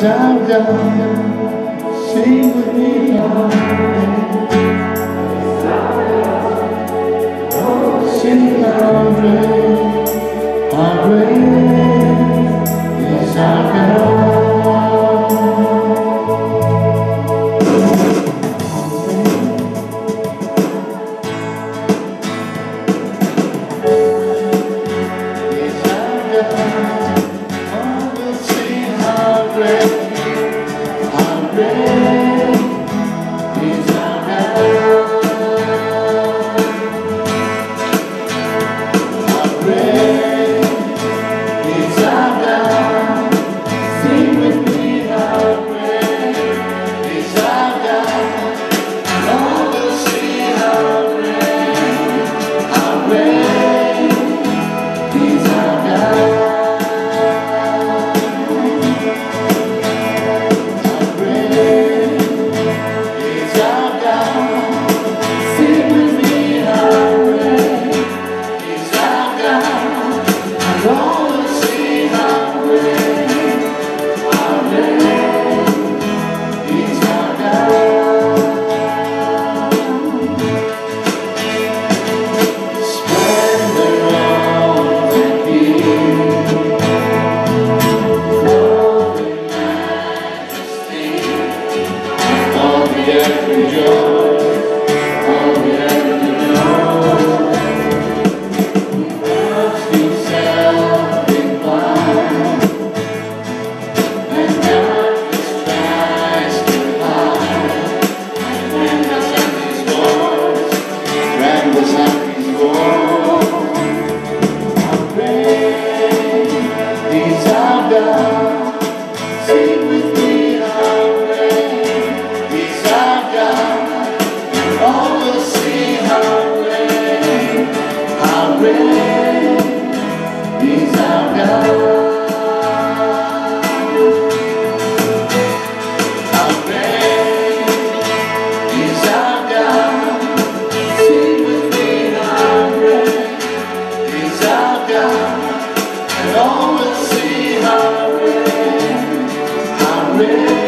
time down, she would be lonely. Oh, she lonely. Our grace. friend. it was Amen.